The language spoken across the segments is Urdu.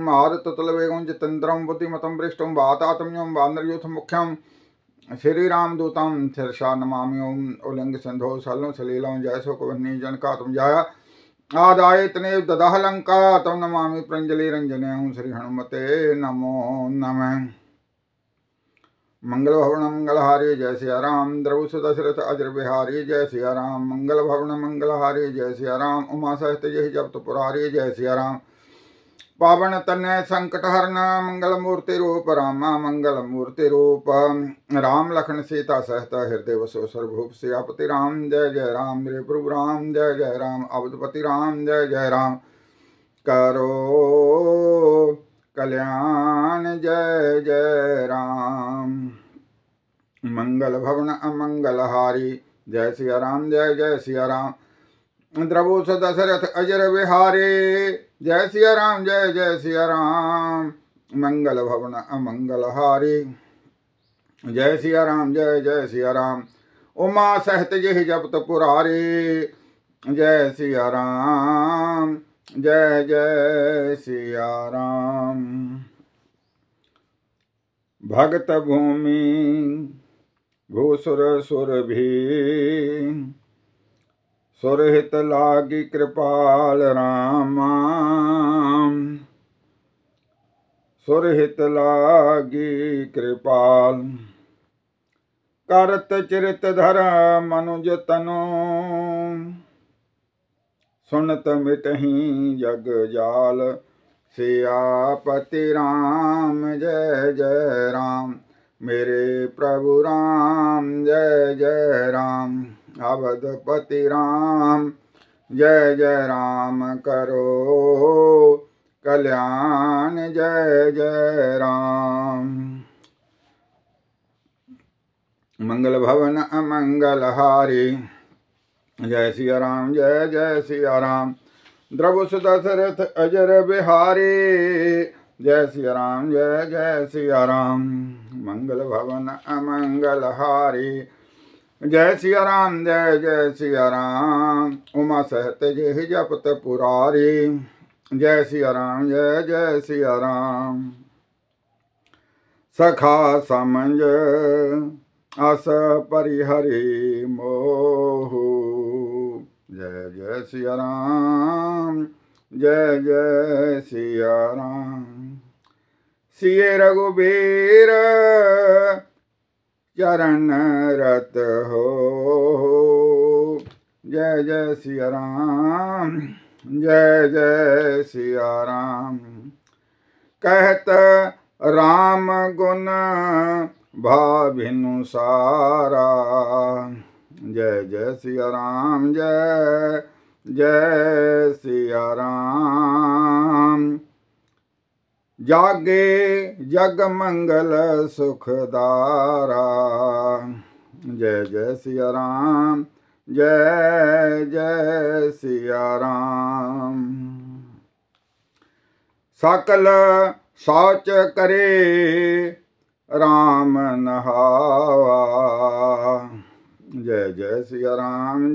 لگ بھمتوں شری رم دودت نمی الی سنجھو سلو سل جی سونی جن کا آدا تین ددہ لنکا تم نم پرجلی رنجنیوں منگل منگلے جی سیا رام در سدرت اجرباری جی سیا رام منگلن منگل جی سیام جبت پوراری جی سیام پان تن سکٹ ہر منگل موتی روپ رنگل مورپ رام لکھن سیتا سہتا ہر دے وسوپ سی ات جی جی رام ری گرو رام جی جی رام ابد پتی رام جی جی رام کرو کلیا جام منگل منگل ہاری جی سیا رام جی جی شری رام انربو سرتھ اجر بہاری جی سیا رام جی جی سیا رام منگل امنگل جی سیا رام جی جی سیا رام سہت جی جب توراری جی سیا رام جی جی سیا رام بکتھومی گھو سر سر بھی ਸੁਰਹਿਤ ਲਾਗੀ ਕਿਰਪਾਲ ਰਾਮਾ। ਸੁਰਹਿਤ ਲਾਗੀ ਕਿਰਪਾਲ। ਕਰਤ ਚਿਰਤ ਧਰ ਮਨੁਜ ਤਨੋ। ਸੁਨਤ ਮਿਟਹੀ ਜਗ ਜਾਲ। ਸਿਆਪਤੀ ਰਾਮ, ਜੈ ਜੈ ਰਾਮ। ਮੇਰੇ ਪ੍ਰਭੂ ਰਾਮ, ਜੈ ਜੈ ਰਾਮ। ابدتی رام جی جی رام کرو کلیک جی جی رام منگل بھون امنگ ہاری جی سی رام جی جی سیا رام درپس دشرت اجر بہاری جی سی رام جی جی سیا رام منگل بھون امنگل جی سیا رام جی جی سیا رام اما سہ تجھ جپ توراری جی سیا رام جی جی سیا رام سکھا سمجھ آس پری ہری موہ جی جی سیا رام جی جی سیا رام سی رگوبیر چرن رت ہو جے جے سیا رام جے جے سیا رام کہت رام گن بھابھنو سارا جے جے سیا رام جے جے سیا رام جگ جگ منگل سکھدارا جی جی سیا رام جی جی سیا رام سکل ساچ کری رام نا جی جی سیا رام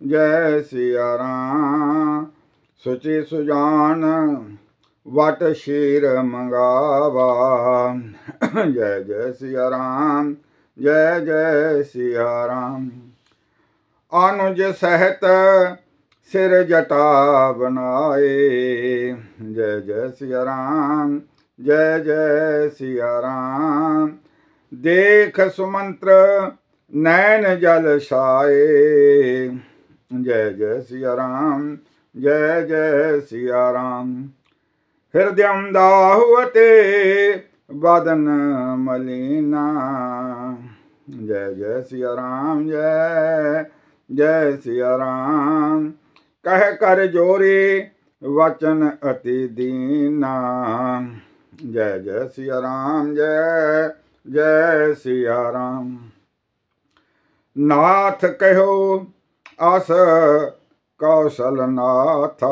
جی سیا رام سچی سجان وٹ شیر منگا جی جی سیا رام جی سیا رام انج سہت سر جٹا بنائے جی سیا رام جی سیا رام دیکھ سمنتر نین جل سائے جی جی سیا رام جی سیا رام ہردیم داہوتے ودن ملین جی جی سی رام جی جی سیا رام کہہ کر جوڑی وچن اتین جی جی شری رام جی جی سیا رام ناتھ کہو اسل ناتھ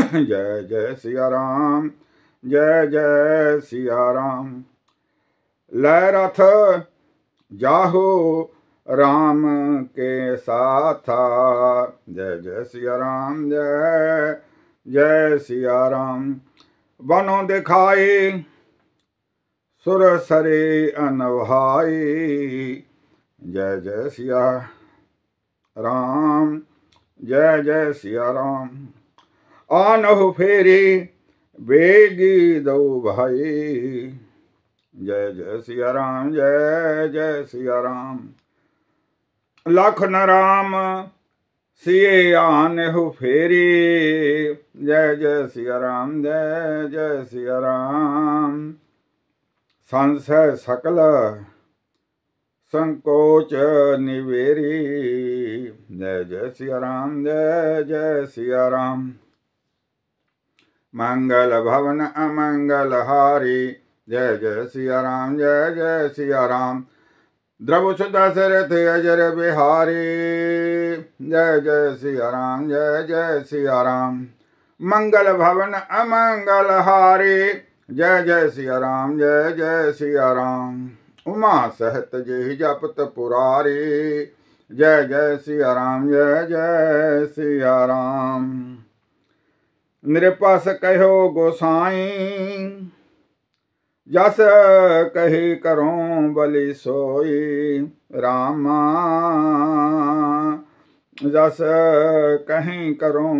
جے جے سیا رام، جے جے سیا رام۔ لے رتھ، جاہو رام کے ساتھ جے جے سیا رام، جے جے سیا رام۔ بنو دکھائی، سر سری انبھائی جے جے سیا رام، جے جے سیا رام۔ آنہو پھیری بیگی دو بھائی جے جے سیا رام جے جے سیا رام لکھ نام سیے آن ہو پھیری جے جے سیا رام جے جے سیا رام سنس ہے سکل ਸੰਕੋਚ ਨਿਵੇਰੀ ਜੈ ਜੈ سیا رام ਜੈ ਜੈ سیا رام منگلون امنگل جی جی سیا رام جی جی سیا رام در شدہ سر تھے اجر بہاری جی جی سیا رام جی جی سیا رام منگل بون امنگل جی جی سیا رام جی جی سیا رام عما سہت جی جت پوراری جی جی سیا رام جی جی سیا رام میرے پاس کہو گوسائیں جس کہی کروں بلی سوئی راما جس کہیں کروں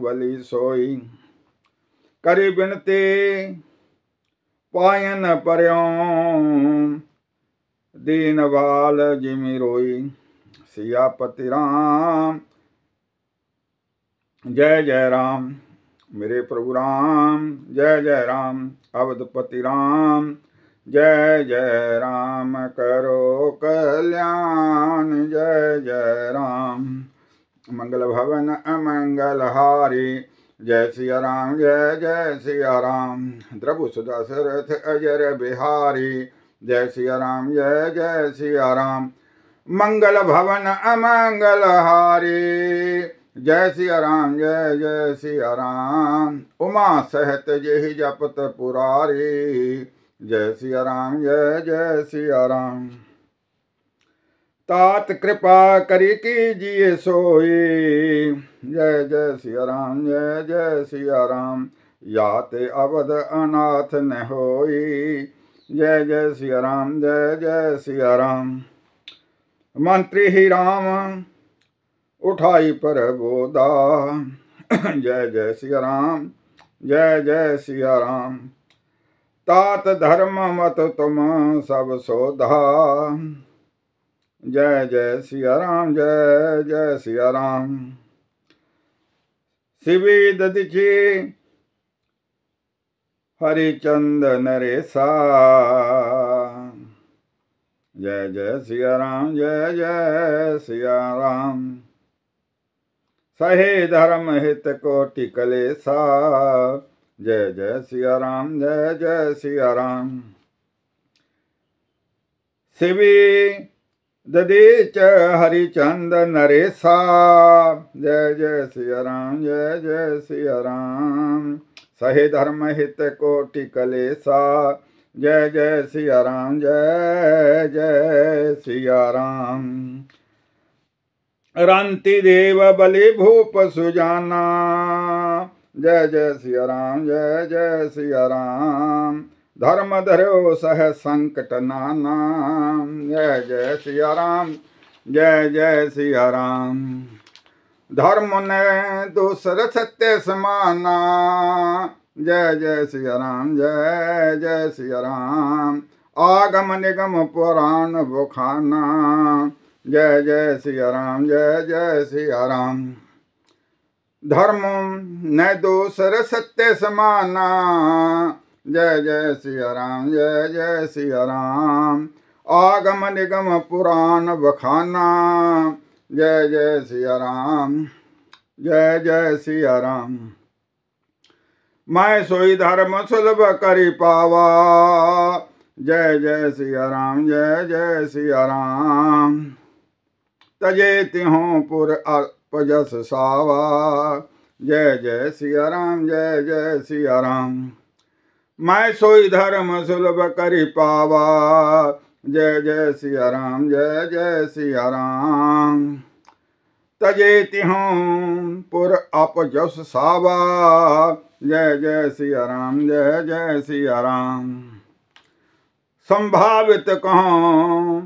بلی سوئی کری بنتی پائن پریوں دین وال جمی روئی سیا پتی رام جے جے رام میرے پربھو رام، جے جے رام اودھ پتی رام، جے جے رام کرو کلیان، جے جے رام۔ منگل بھون امنگل ہاری، جے سیا رام، جے جے سیا رام۔ دربو سدا سرتھ اجر بہاری، جے سیا رام، جے جے سیا رام۔ منگل بھون امنگل ہاری جام جی جی سیا رام اما سہ تجھے جپ توراری جی سی رام جی جی سیا رام تات کپا کری کی جی سوئی جی جی شری رام جی جی سیا رام یا تبد اناھ نہ ہوئی جی جی شری رام جی جی سیا رام منتری ہی رام اٹھائی پر پربودا جے جے سیا رام، جے جے سیا رام۔ تات دھرم مت تم سب سودا۔ جے جے سیا رام، جے جے سیا رام۔ سبی ددچی ہری چند نریسا۔ جے جے سیا رام، جے جے سیا رام۔ سہی درم ہت کوٹکل جی جی شری رام جی جی شری رام شدیچ ہریچند نری سا جی جی شری رام جی جی شری رام سہی درم ہت کوٹکلشا جی جی شری رام جی سیا رام بلی بھوپ سجانا جی جی شری رام جی جی شری رام دھرم درو سہ سنکٹ نام جی جی سیا رام جی جی سیا رام درم نے دورسر ستیہ سمانا جی جی شری رام جی جی شری رام آگم نگم پورن بخانا جی شری رام جی جی شری رام درم ن دوسر ستیہ سمانا جی جی شری رام جی جی شری رام آگم نگم پوران بخانا جی جی شری رام جی جی شری رام مائیں سوئی دھرم سلبھ کری پاوا جی جی شری رام جی جی شری رام تجے تہوں پور پجس ساوا جے جے سیا رام جے جے سیا رام میں سوئی دھرم سلب کری پاوا جے جے سیا رام جے جے سیا رام تجے تہوں پور اپجس ساوا جے جے سیا رام جے جے سیا رام سمبھاوت کہوں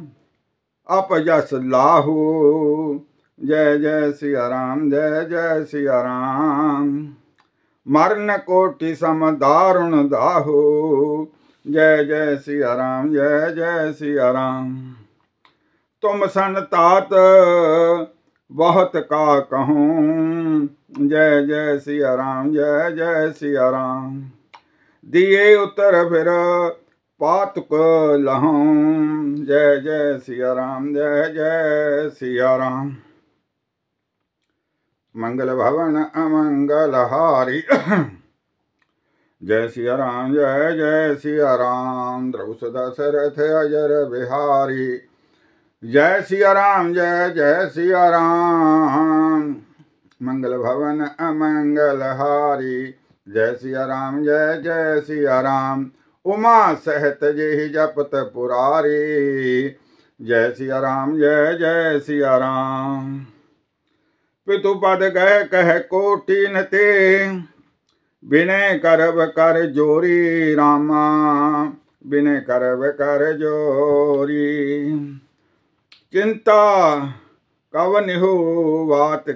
اپجس لاہو جے جے سیا رام جے جے سیا رام مرن کوٹی سم دارن داہو جے جے سیا رام جے جے سیا رام تم سنتات بہت کا کہوں جے جے سیا رام جے جے سیا رام دیے اتر پھر پاتک لہم جے جے سیا رام جے جے سیا رام منگل بھون امنگل ہاری جے سیا رام جے جے سیا رام درس دسرتھ اجر بہاری جے سیا رام جے جے سیا رام منگل بھون امنگل ہاری جے سیا رام جے جے سیا رام اما سہت جی ہے جپ تراری ری جی سیا رام جی جی سیا رام پتو پد گہ کہہ کوٹی ن تن کرو کر جوری راما بنے کرو کر جوری چنتا کب نی ہوئی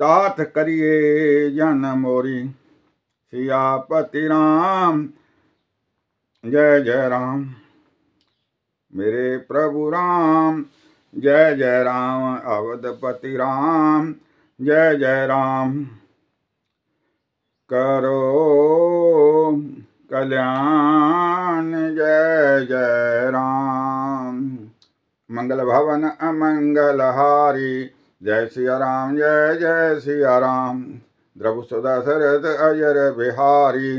تات کریے جان موری سیاپتی رام جے جے رام میرے پربھو رام جے جے رام اودھ پتی رام جے جے رام کرو کلیان جے جے رام منگل بھون امنگل ہاری جے سیا رام جے جے سیا رام درب سدا سرت اجر بہاری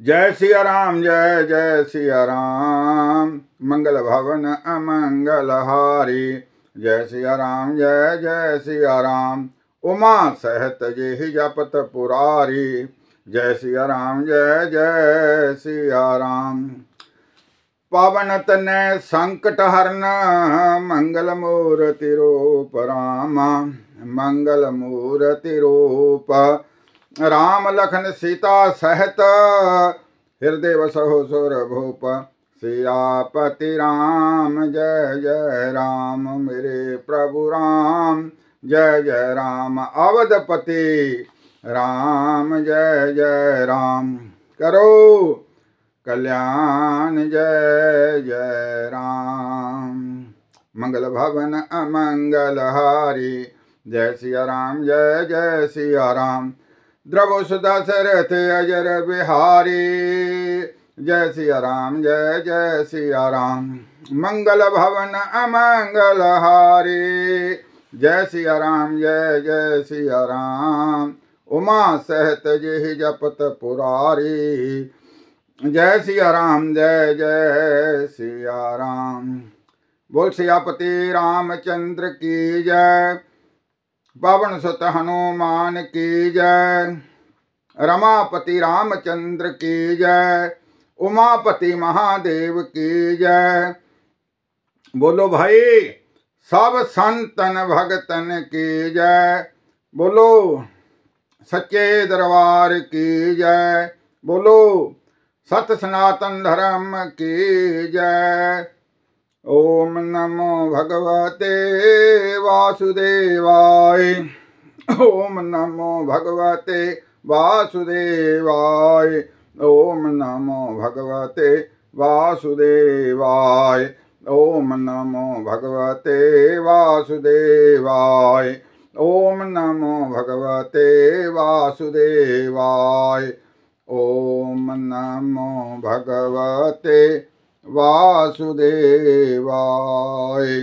جے سیا رام جے جے سیا رام منگل بھون امنگل ہاری جے سیا رام جے جے سیا رام اما سہت جے ہی جپت پراری جے سیا رام جے جے سیا رام پاون تنے سنکٹ ہرن منگل مورتی روپ راما منگلورتی روپ رام لکھن سیتا سہت ہردیو سہوسر بھوپ سیاپتی رام جی جی رام میری پرب رام جی جی رام اود پتی رام جی جی رام کرو کل جی جی رام منگل بون امنگل جے سیا رام جے جے سیا رام دربو سدا سرتے اجر بہاری جے سیا رام جے جے سیا رام منگل بھون امنگل ہاری جے سیا رام جے جے سیا رام اما سہت جہ جپت پراری جے سیا رام جے جے سیا رام بول سیاپتی رام چندر کی جے باون ست ہنومان کی جے رماپتی رام چندر کی جے اماپتی مہادیو کی جے بولو بھائی سب سنتن بھگتن کی جے بولو سچے دربار کی جے بولو ست سناتن دھرم کی جے نمو بگوتے واسد نمو بگوتے واسد نمو بگوتے واسد نمو بگوتے واسد نمو بگوتے واسد نمو بگوتے واسدے وائے